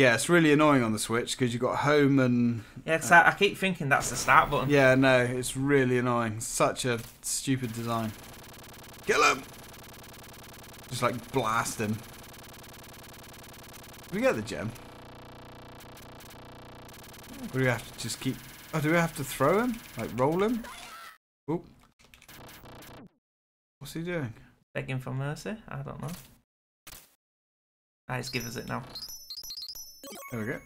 Yeah, it's really annoying on the Switch because you've got home and Yeah, 'cause I, I keep thinking that's the start button. yeah, no, it's really annoying. Such a stupid design. Kill him! Just like blast him. Do we get the gem? Or do we have to just keep? Oh, do we have to throw him? Like roll him? Oop. What's he doing? Begging for mercy? I don't know. Ah, give us it now. There we go.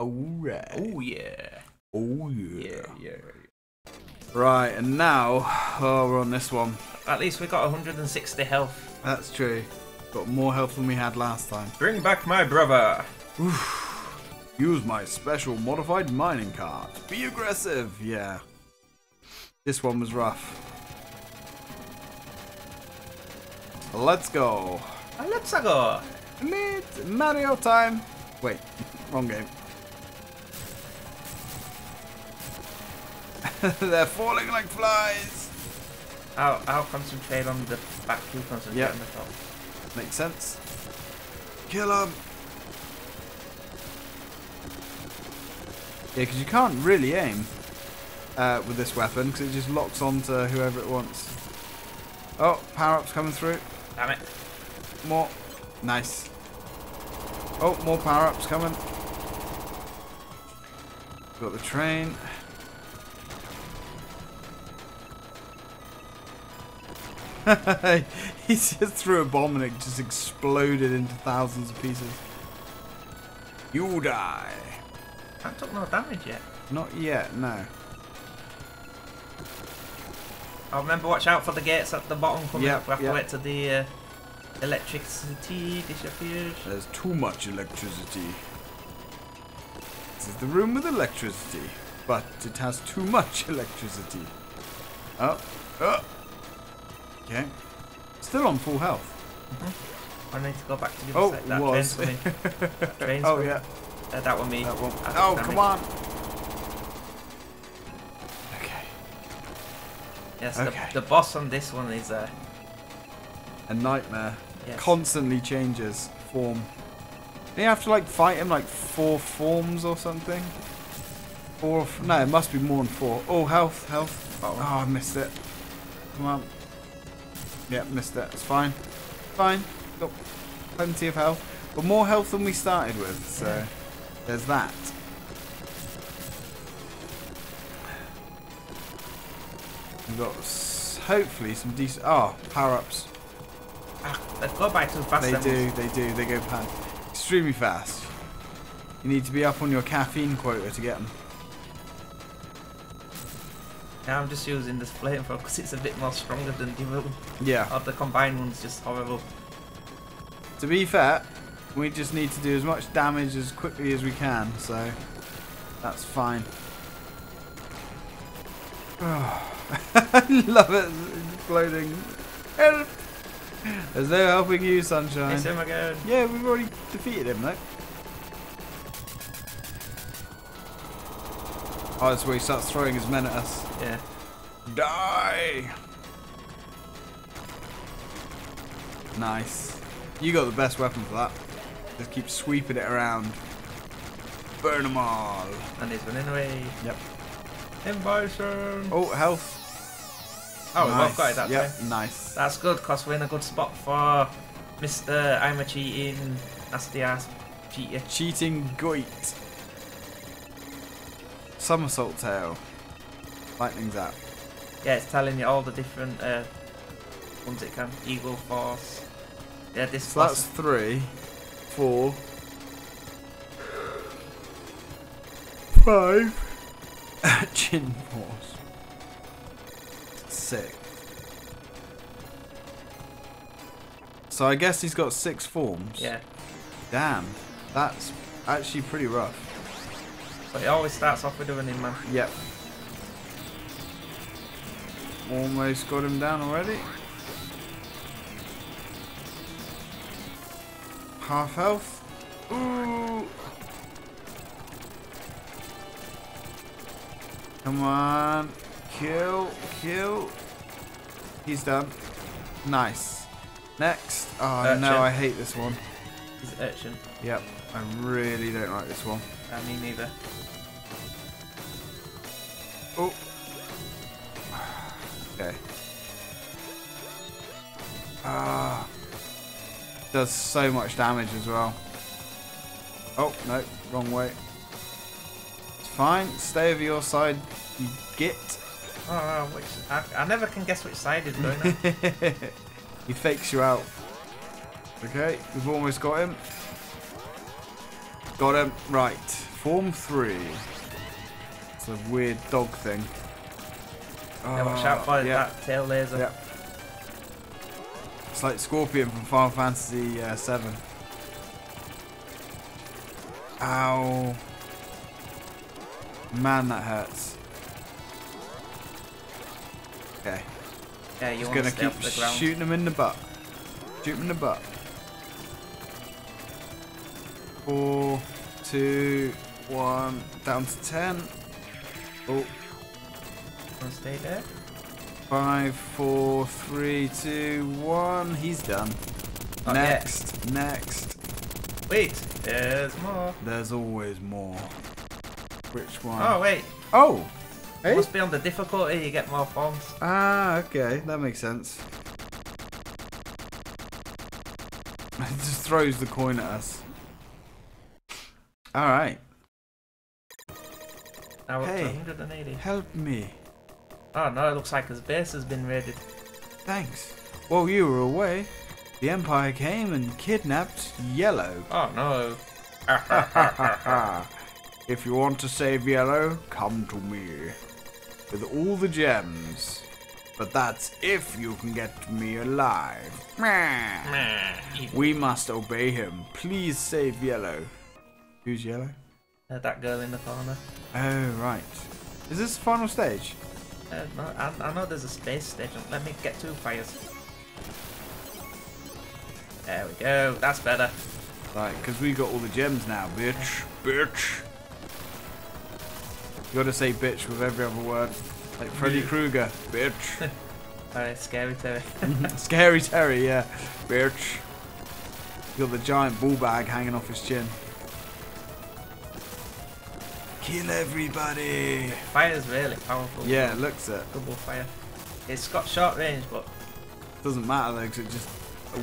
Alright. Oh yeah. Oh Yeah, yeah. Right, and now, oh, we're on this one. At least we got 160 health. That's true. Got more health than we had last time. Bring back my brother. Use my special modified mining cart. Be aggressive, yeah. This one was rough. Let's go. Let's go. Lit Mario time. Wait, wrong game. They're falling like flies. I'll, I'll concentrate on the back, you concentrate Yeah. on the top. Makes sense. Kill them! Yeah, because you can't really aim uh, with this weapon because it just locks onto whoever it wants. Oh, power-ups coming through. Damn it. More. Nice. Oh, more power-ups coming. Got the train. he just threw a bomb and it just exploded into thousands of pieces. You die. I took no damage yet. Not yet, no. I'll remember watch out for the gates at the bottom coming Yep, up. We have yep. to wait to the uh, electricity disappears. There's too much electricity. This is the room with electricity, but it has too much electricity. Oh, oh. Okay. Still on full health. I need to go back to the Oh, other side. That was. train's. That train's oh yeah, Uh, that one me. that one. Oh come on. Okay. Yes, Okay. the, the boss on this one is uh, A nightmare. Yes. Constantly changes form. Do you have to like fight him like four forms or something? Four? No, it must be more than four. Oh, health, health. Oh. Oh, I missed it. Come on. Yep, missed it. It's fine. Fine. Got plenty of health. But more health than we started with, so Yeah. there's that. We've got hopefully some decent. Oh, power ups. Ah, they go by too fast. They them do, they do. They go past extremely fast. You need to be up on your caffeine quota to get them. Yeah, I'm just using this flamethrower because it's a bit more stronger than the other. Yeah. Or the combined one's just horrible. To be fair, we just need to do as much damage as quickly as we can, so that's fine. I love it exploding. Help! There's no helping you, sunshine. Yes, him again. Yeah, we've already defeated him, look. Oh, that's where he starts throwing his men at us. Yeah. Die! Nice. You got the best weapon for that. Just keep sweeping it around. Burn them all. And he's running away. Yep. Bison. Oh, health. Oh, we nice. both got it that yep, time. nice. That's good because we're in a good spot for Mr. I'm a cheating, nasty ass cheater. Cheating goit. Somersault tail. Lightning's out. Yeah, it's telling you all the different uh, ones it can. Eagle Force. Yeah, this So that's three, four, five. Chin force. Six. So I guess he's got six forms. Yeah, Damn. That's actually pretty rough. but it always starts off with a running man. Yep. Almost got him down already. Half health. Ooh. Come on. Kill. Kill. He's done. Nice. Next. Oh Urchin. no, I hate this one. He's urchin. Yep. I really don't like this one. Uh, me neither. Oh. Okay. Ah. Does so much damage as well. Oh, no. Wrong way. It's fine. Stay over your side, you git. Oh, which I, I never can guess which side is going he fakes you out. Okay, we've almost got him. Got him. Right. Form three. It's a weird dog thing. yeah, watch out for Oh, yeah. that tail laser. Yeah. It's like Scorpion from Final Fantasy uh, 7. Ow. Man, that hurts. Okay. Yeah, you Just gonna keep off the ground. shooting him in the butt. Shoot him in the butt. Four, two, one, down to ten. Oh, Want to stay there? five, four, three, two, one. He's done. Not yet. next, next. Wait, there's more. There's always more. Which one? Oh, wait. Oh! Hey? Must be on the difficulty, you get more forms. Ah, okay, that makes sense. It just throws the coin at us. Alright, Now Hey. 180. help me. Oh no, it looks like his base has been raided. Thanks. While you were away, the Empire came and kidnapped Yellow. Oh no. if you want to save Yellow, come to me. With all the gems. But that's if you can get me alive. We must obey him. Please save Yellow. Who's Yellow? Uh, that girl in the corner. Oh, right. Is this the final stage? Uh, no, I, I know there's a space station. Let me get two fires. There we go. That's better. Right, because we got all the gems now, bitch. Bitch. You gotta say bitch with every other word. Like Freddy Krueger. Bitch. Alright, scary Terry. Scary Terry, yeah. Bitch. You got the giant ball bag hanging off his chin. Kill everybody. Fire's really powerful. Yeah, it looks it. Double fire. It's got short range, but Doesn't matter though, because it just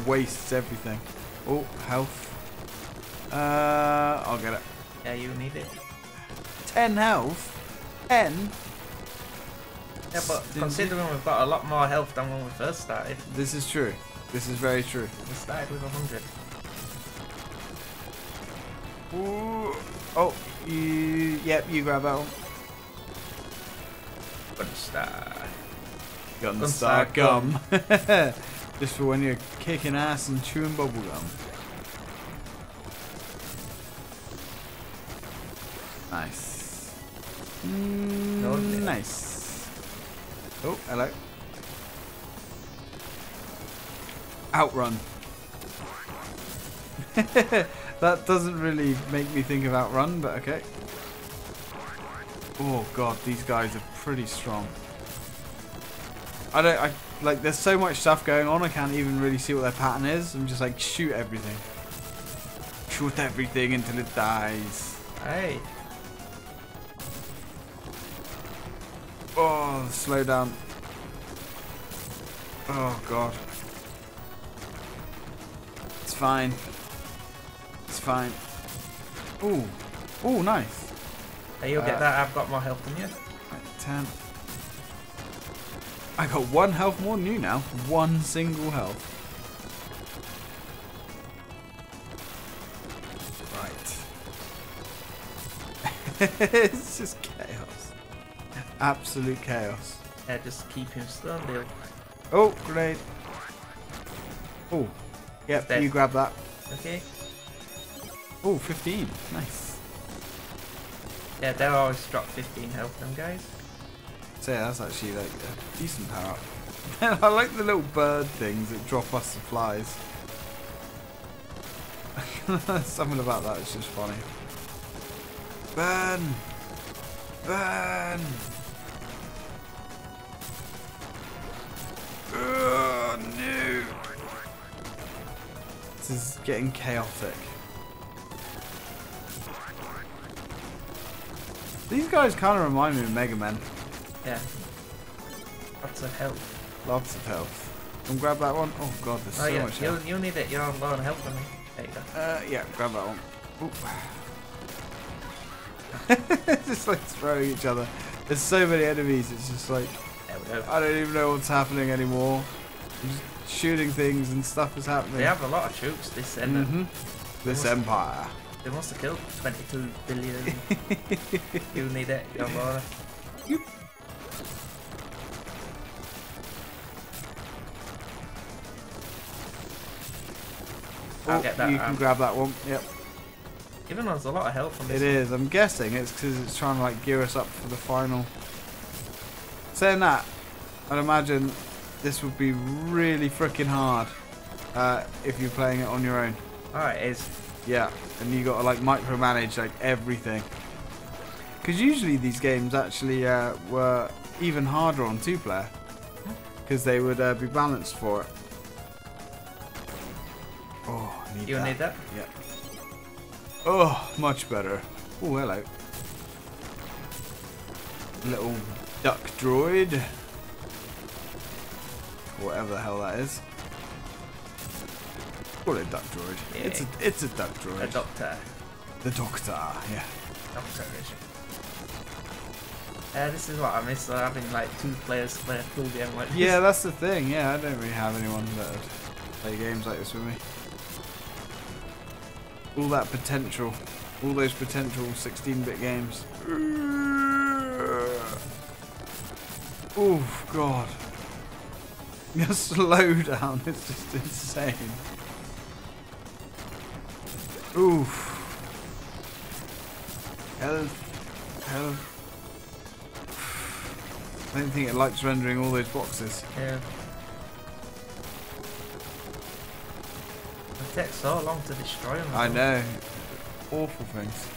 wastes everything. Oh, health. Uh, I'll get it. yeah, you need it. 10 health? 10? Yeah, but Stingy. considering we've got a lot more health than when we first started, This is true. This is very true. we started with 100. Ooh. Oh, you. Yep, you grab that one. Good start. Gun Gun star star gum. Just for when you're kicking ass and chewing bubble gum. Nice. Mm, Lovely. nice. Oh, hello. Outrun. that doesn't really make me think of Outrun, but okay. Oh god, these guys are pretty strong. I don't, I, like, there's so much stuff going on, I can't even really see what their pattern is. I'm just like, shoot everything. Shoot everything until it dies. Hey, Oh, slow down. Oh god. It's fine. It's fine. Ooh. Ooh, nice. hey, you'll Uh, get that. I've got more health than you. 10. I got one health more than you now. One single health. Right. it's just. Absolute chaos. Yeah, just keep him stunned. He'll- Oh, grenade. Oh. Yep, Dead. you grab that. Okay. Oh, 15. Nice. Yeah, they'll always drop 15 health, them guys. So yeah, that's actually like a decent power up. I like the little bird things that drop us supplies. Something about that is just funny. Burn! Burn! getting chaotic. These guys kind of remind me of Mega Man. Yeah. Lots of health. Lots of health. Come grab that one? Oh god, there's oh, so yeah. much you'll, health. You'll need it. You're on low on health for me. There you go. Uh, yeah, grab that one. just like throwing each other. There's so many enemies, it's just like... I don't even know what's happening anymore. Shooting things and stuff is happening. They have a lot of troops. This end. hmm This must- empire. They must have killed 22 billion. you need it. You're. I'll Oh, get that. you can um, grab that one. Yep. Giving us a lot of help on this. It is. I'm guessing it's because it's trying to like gear us up for the final. Saying that, I'd imagine this would be really freaking hard uh, if you're playing it on your own. Oh, it is. Yeah, and you got to like micromanage like everything. Because usually these games actually uh, were even harder on two player because they would uh, be balanced for it. Oh, I need You that. need that. Yeah. Oh, much better. Oh, hello. Little duck droid. Whatever the hell that is. Call it duck droid. It's a it's a duck droid. A doctor. the doctor, yeah. Doctor vision. Uh, this is what I miss. Uh, having like two players play a full game like this. Yeah, that's the thing. Yeah, I don't really have anyone that would play games like this with me. All that potential. All those potential 16-bit games. Oh, God. Your slowdown is just insane. Oof. Health. Health. I don't think it likes rendering all those boxes. Yeah. It takes so long to destroy them. I know. Awful things.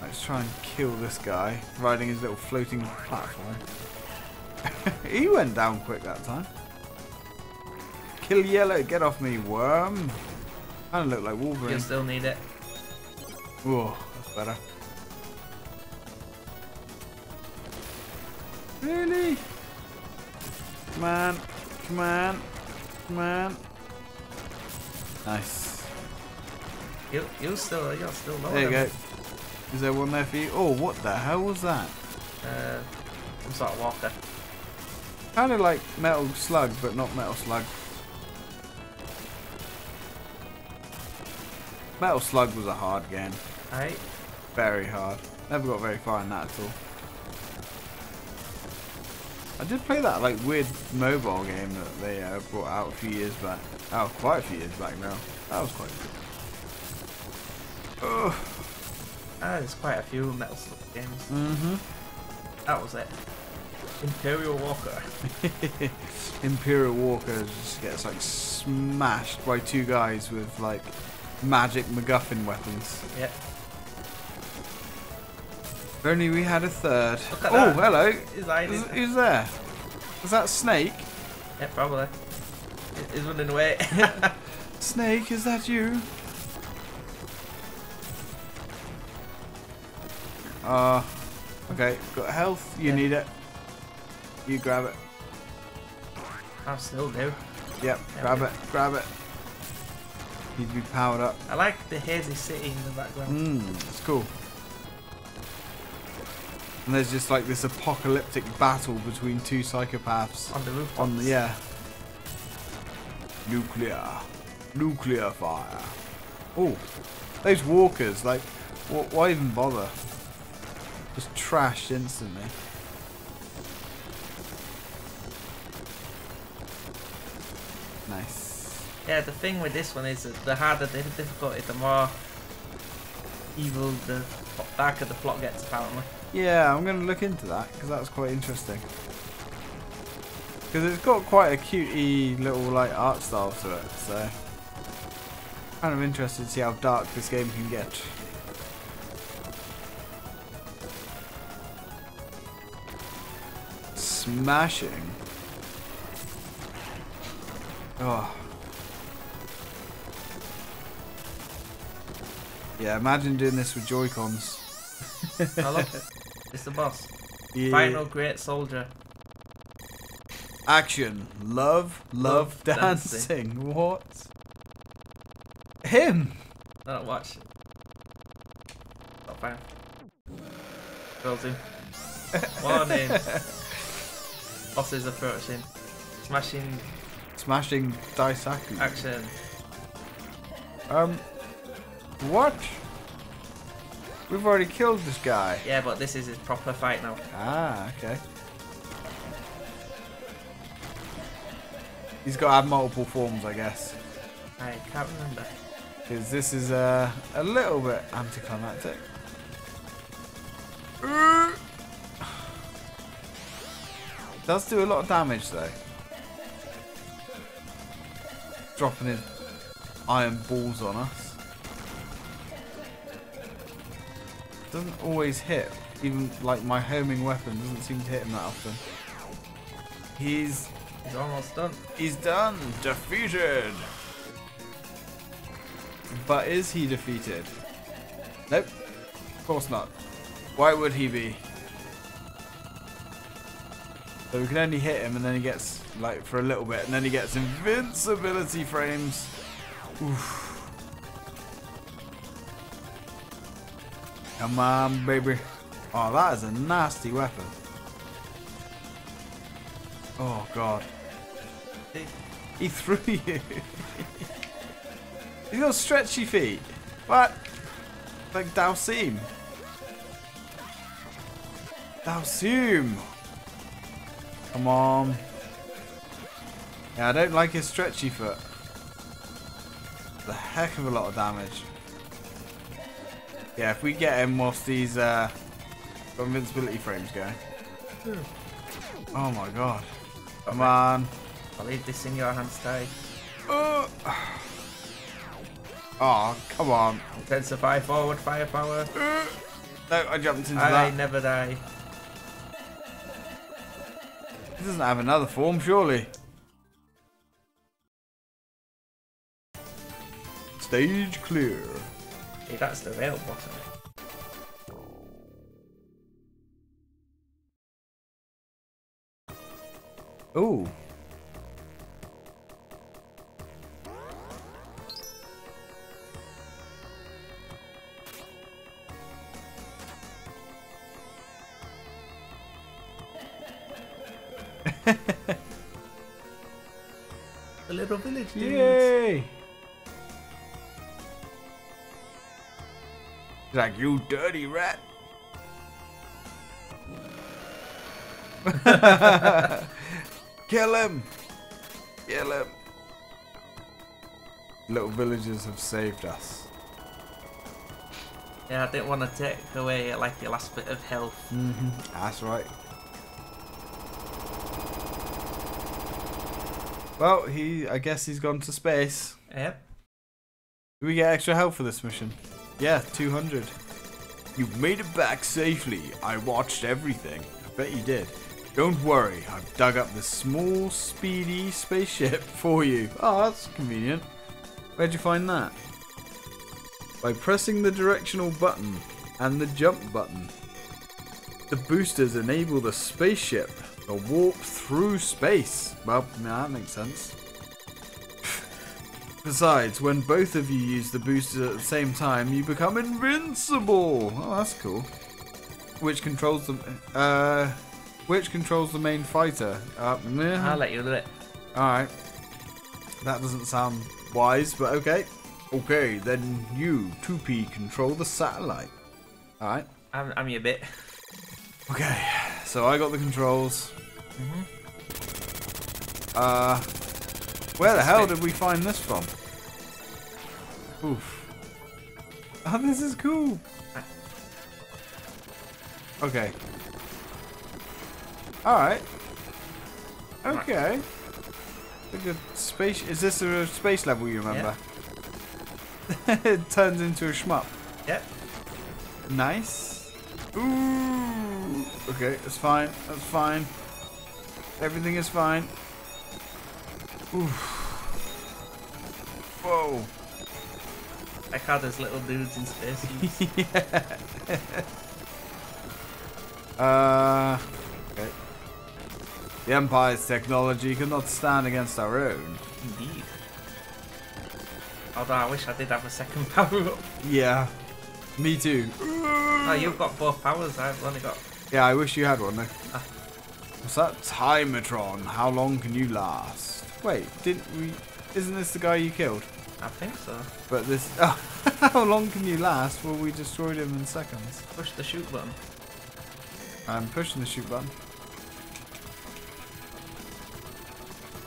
Let's try and kill this guy riding his little floating platform. he went down quick that time. Kill yellow, get off me, worm. Kind of look like Wolverine. You Wolverine. still need it. Oh, that's better. Really? Come on, come on, come on. Nice. You you still you're still low. There you go. Is there one there for you? Oh, what the hell was that? Uh, some sort of walker. Kind of like Metal Slug, but not Metal Slug. Metal Slug was a hard game. Right. Very hard. Never got very far in that at all. I did play that like weird mobile game that they uh, brought out a few years back. Oh, quite a few years back now. That was quite good. Ugh. Ah, there's quite a few Metal Slug games. Mm-hmm. That was it. Imperial Walker. Imperial Walker just gets like smashed by two guys with like magic MacGuffin weapons. Yeah. If only we had a third. Oh, that. hello. Who's, who's there? That Snake? Yeah, probably. He- He's running away. Snake, is that you? Uh, okay, got health. You Yeah. need it. You grab it. I still do. Yep, Yeah, grab it, grab it. Need to be powered up. I like the hazy city in the background. Mmm, it's cool. And there's just like this apocalyptic battle between two psychopaths On the roof. on the yeah. Nuclear, nuclear fire. Oh, those walkers! Like, wh- why even bother? Just trashed instantly. Nice. Yeah, the thing with this one is that the harder the difficulty, the more evil the darker the plot gets. Apparently. Yeah, I'm going to look into that because that's quite interesting. Because it's got quite a cutey little like art style to it, so kind of interested to see how dark this game can get. Smashing. Oh. Yeah, imagine doing this with Joy-Cons. I love it. It's the boss. Yeah. Final great soldier. Action. Love, love, Love dancing. What? Him. No, watch. Not fine. Kills him. Warning. Boss is approaching. Smashing Smashing Daisaku. action. Um, what? We've already killed this guy. Yeah, but this is his proper fight now. Ah, okay. He's got to have multiple forms, I guess. I can't remember. Because this is uh, a little bit anticlimactic. Does do a lot of damage though. Dropping his iron balls on us. Doesn't always hit. Even like my homing weapon doesn't seem to hit him that often. He's He's almost done. He's done. Defeated. But is he defeated? Nope. Of course not. Why would he be? So we can only hit him and then he gets, like, for a little bit, and then he gets invincibility frames. Oof. Come on, baby. Oh, that is a nasty weapon. Oh, God. He threw you. He's got stretchy feet. What? Like Dhalsim. Dhalsim. Come on. Yeah, I don't like his stretchy foot. The heck of a lot of damage. Yeah, if we get him whilst these uh, invincibility frames go. Oh my god. Come on. I'll leave this in your hands, Ty. Uh. Oh, come on. Intensify forward firepower. Uh. No, I jumped into I that. never die. He doesn't have another form, surely. Stage clear. Hey, that's the real boss. Ooh. The little village dudes. Yay! He's like, you dirty rat. Kill him! Kill him! Little villagers have saved us. Yeah, I didn't want to take away like your last bit of health. Mm-hmm. That's right. Well, he. I guess he's gone to space. Yep. Do we get extra health for this mission? Yeah, 200. You've made it back safely. I watched everything. I bet you did. Don't worry, I've dug up this small, speedy spaceship for you. Oh, that's convenient. Where'd you find that? By pressing the directional button and the jump button. The boosters enable the spaceship to warp through space. Well, that makes sense. Besides, when both of you use the boosters at the same time, you become invincible. Oh, that's cool. Which controls the uh, which controls the main fighter? Uh. I'll let you do it. All right. That doesn't sound wise, but okay. Okay, then you, 2P, control the satellite. All right. I'm, I'm your bit. Okay, so I got the controls. Uh, where the hell did we find this from? Oof. Oh, this is cool. Okay. All right. Okay. Look at space. Is this a space level you remember? it turns into a shmup. Yep. Nice. Ooh. Okay, that's fine. That's fine. Everything is fine. Oof. Whoa. I call those little dudes in space. yeah. Uh, okay. The Empire's technology cannot stand against our own. Indeed. Although I wish I did have a second power up. Yeah, me too. Oh, you've got both powers. I've only got. Yeah, I wish you had one though. Ah. What's that? Timetron. How long can you last? Wait, didn't we? Isn't this the guy you killed? I think so. But this. Oh, how long can you last? Well, we destroyed him in seconds. Push the shoot button. I'm pushing the shoot button.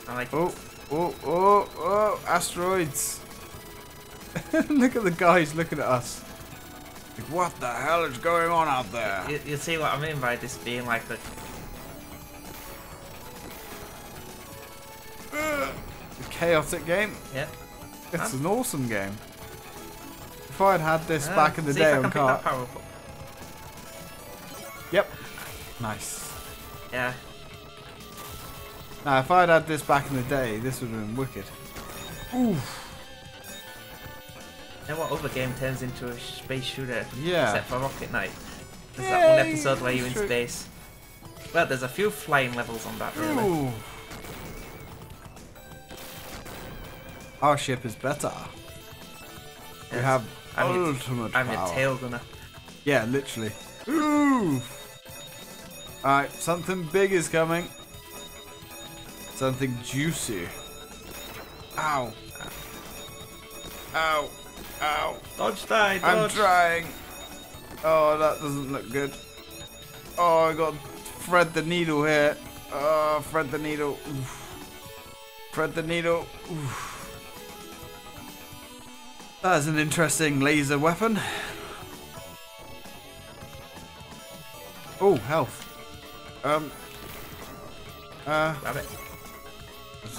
I like Oh, oh, oh, oh! Asteroids! Look at the guys looking at us. Like, what the hell is going on out there? You, you see what I mean by this being like the chaotic game. yeah. It's an awesome game. If I'd had this Ah, back in the day I on cart. that power up. Yep. Nice. Yeah. Now, if I'd had this back in the day, this would have been wicked. Oof. You know what other game turns into a space shooter? Yeah. Except for Rocket Knight. There's that one episode where you're in space. Well, there's a few flying levels on that, really. Ooh. Our ship is better. We have I'm your- ultimate I'm your tail gunner. Yeah, literally. Ooh. Alright, something big is coming. Something juicy. Ow. Ow. Ow. Dodge die, I'm dodge. trying. Oh, that doesn't look good. Oh, I got thread the needle here. Oh, thread the needle. Oof. Thread the needle. Oof. That is an interesting laser weapon. Oh, health. Um. Uh, Grab it.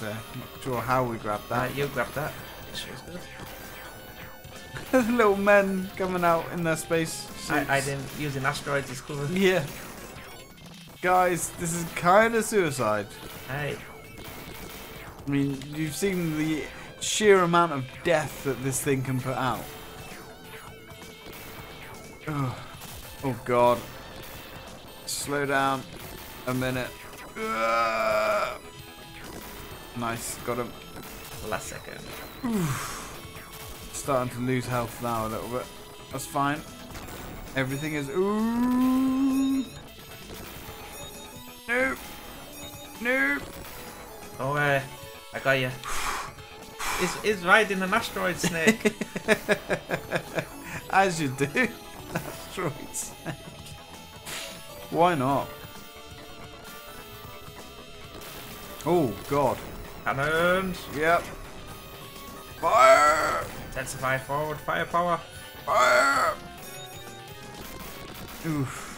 I'm not sure how we grab that. Right, you grab that. Little men coming out in their space. I, I didn't using asteroids as cover. Yeah. Guys, this is kind of suicide. Hey, I mean, you've seen the sheer amount of death that this thing can put out. Ugh. Oh god. Slow down a minute. Ugh. Nice, got him. last second. Starting to lose health now a little bit. That's fine. Everything is. Ooh. Nope. Nope. Oh, uh, I got you. Is is riding an asteroid snake? As you do. Asteroid snake. Why not? Oh god. Cannons. Yep. Fire! Intensify forward firepower. Fire! Oof.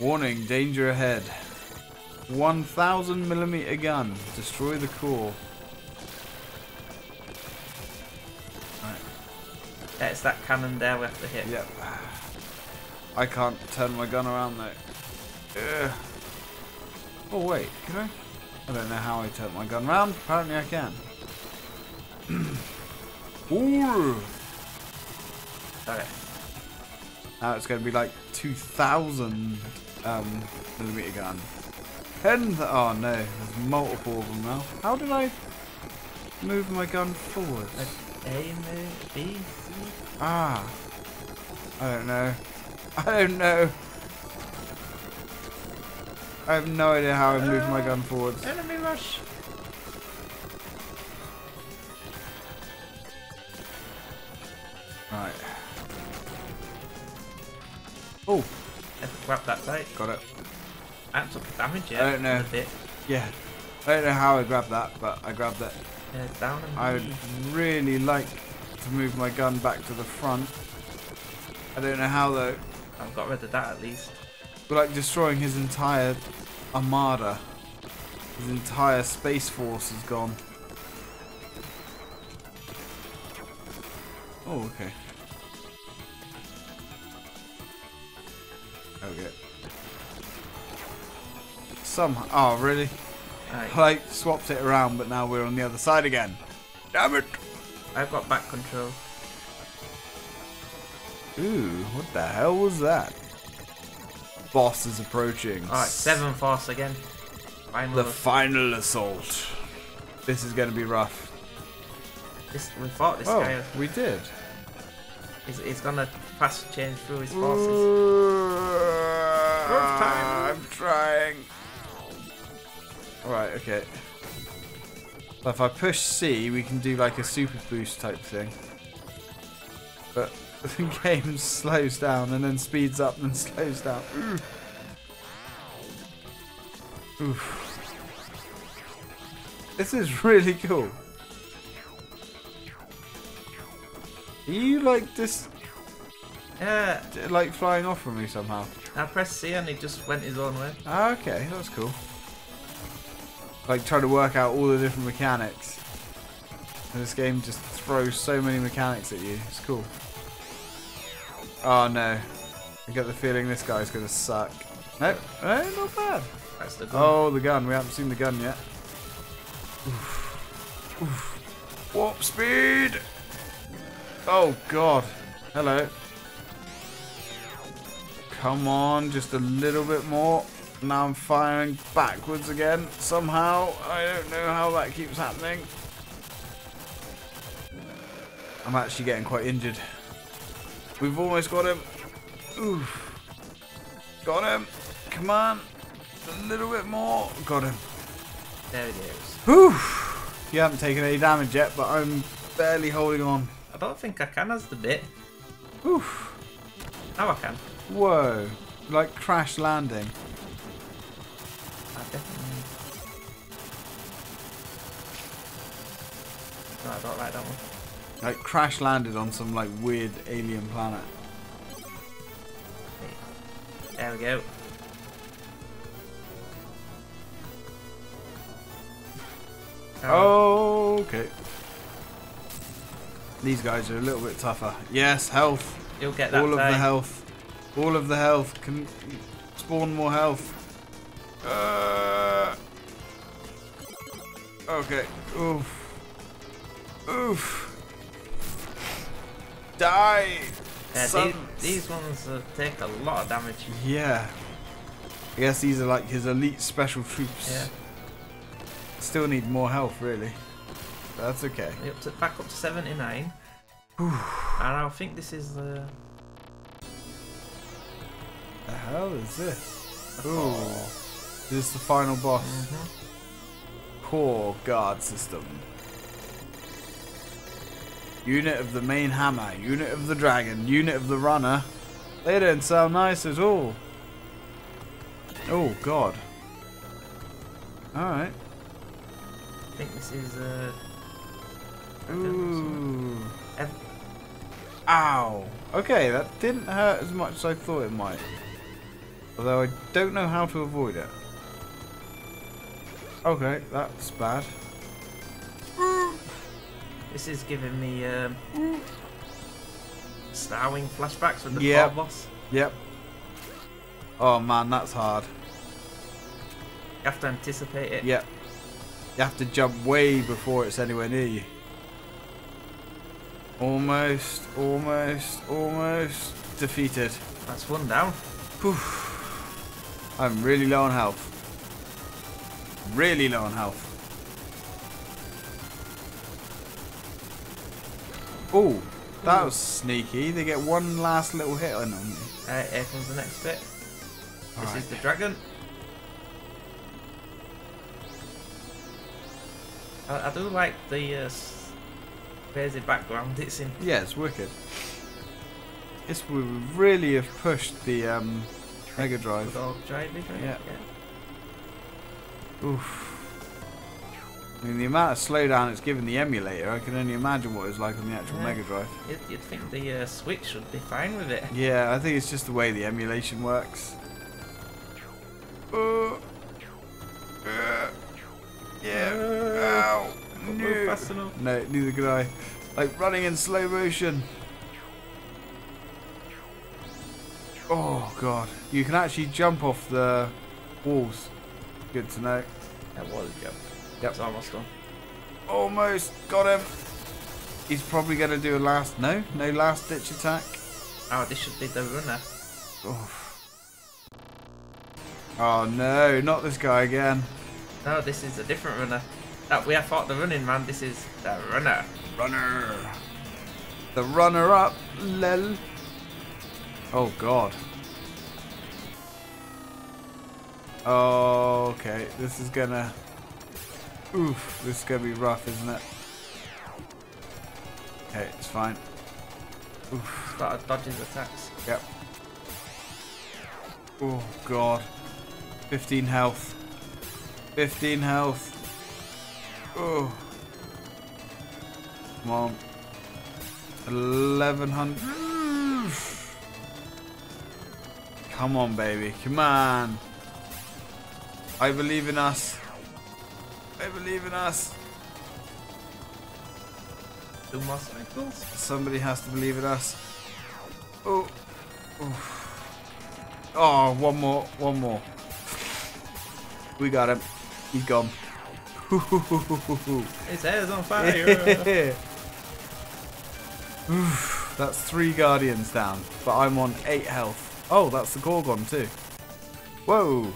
Warning, danger ahead. 1000 millimeter gun. Destroy the core. It's that cannon there we have to hit. Yep. I can't turn my gun around though. Ugh. Oh wait, can I? I don't know how I turn my gun around. Apparently I can. Ooh. Sorry. Now it's going to be like 2,000 um, millimeter gun. 10. Th- oh no, there's multiple of them now. How did I move my gun forward? A, maybe, B, C. Ah. I don't know. I don't know. I have no idea how I moved my gun forwards. Enemy rush. Right. Oh, grab that right. got it. Haven't took damage yeah. I don't know. Yeah. I don't know how I grabbed that, but I grabbed it. Down and I would really like to move my gun back to the front. I don't know how though. I've got rid of that at least. We're like destroying his entire armada. His entire space force is gone. Oh, okay. Okay. Some. Oh, really? Right. I like swapped it around, but now we're on the other side again. Damn it! I've got back control. Ooh, what the hell was that? boss is approaching. Alright, seven force again. Final. The final assault. This is going to be rough. this, we fought this oh, guy. we did. He's, he's gonna fast change through his forces. time. I'm trying. Alright, okay. So if I push C, we can do like a super boost type thing. But the game slows down and then speeds up and then slows down. Oof. Oof. This is really cool. Are you like this, Yeah, like flying off from me somehow? I pressed C and he just went his own way. Ah, okay, that's cool. Like trying to work out all the different mechanics. And this game just throws so many mechanics at you. It's cool. Oh no. I get the feeling this guy's gonna suck. No, no, not bad. That's the gun. Oh, the gun. We haven't seen the gun yet. Oof. Oof. Warp speed! Oh god. Hello. Come on, just a little bit more. Now I'm firing backwards again. Somehow. I don't know how that keeps happening. I'm actually getting quite injured. We've almost got him. Oof. Got him. Come on. A little bit more. Got him. There it is. Whew. You haven't taken any damage yet, but I'm barely holding on. I don't think I can as the bit. Whew. Now I can. Whoa. Like crash landing. I definitely. No, I don't like that one. Like crash landed on some like weird alien planet. There we go. Oh, okay. These guys are a little bit tougher. Yes, health. You'll get that All of time. the health. All of the health. Can spawn more health. Okay. Oof. Oof. Die. Yeah, these, these ones uh, take a lot of damage. Yeah. I guess these are like his elite special troops. Yeah. Still need more health, really. That's okay. Up to, back up to 79. and I think this is uh, The hell is this? Ooh. Is this the final boss? mhm. Core guard system. Unit of the main hammer, unit of the dragon, unit of the runner. They don't sound nice at all. Oh god. Alright. I think this is uh, Ooh. Ow. Okay, that didn't hurt as much as I thought it might. Although I don't know how to avoid it. Okay, that's bad. this is giving me um, Starwing flashbacks with the Yep. boss. Yep. Oh man, that's hard. You have to anticipate it. Yep. You have to jump way before it's anywhere near you. Almost, almost, almost defeated. That's one down. Poof. I'm really low on health. Really low on health. Oh, that was sneaky. They get one last little hit on them. Alright, here comes the next bit. This Alright. is the dragon. I, I do like the uh, crazy background it's in. Yeah, it's wicked. This would really have pushed the um, Mega Drive. Drive, right? Yeah. Oof. I mean, the amount of slowdown it's given the emulator, I can only imagine what it's like on the actual Yeah. Mega Drive. You'd, think the uh, Switch would be fine with it. Yeah, I think it's just the way the emulation works. Uh, uh, yeah. Ow. No. No, neither could I. Like running in slow motion. Oh god. You can actually jump off the walls. Good to know. That was jump. Yep. It's almost done. Almost got him. He's probably going to do a last. No, no last ditch attack. Oh, this should be the runner. Oh. Oh no, not this guy again. No, this is a different runner. That we have fought the running man. This is the runner. Runner. The runner up, lel. Oh god. Oh, okay. This is gonna. Oof, this is gonna be rough, isn't it? Okay, it's fine. Oof. Started dodging attacks. Yep. Oh god. 15 health. 15 health. Oh. Come on. 1100. Hmm. Come on, baby. Come on. I believe in us. I believe in us. Two more cycles. Somebody has to believe in us. Oh. Oof. Oh, one more. One more. We got him. He's gone. His hair's on fire. Oof, that's three guardians down, but I'm on eight health. Oh, that's the Gorgon too. Whoa.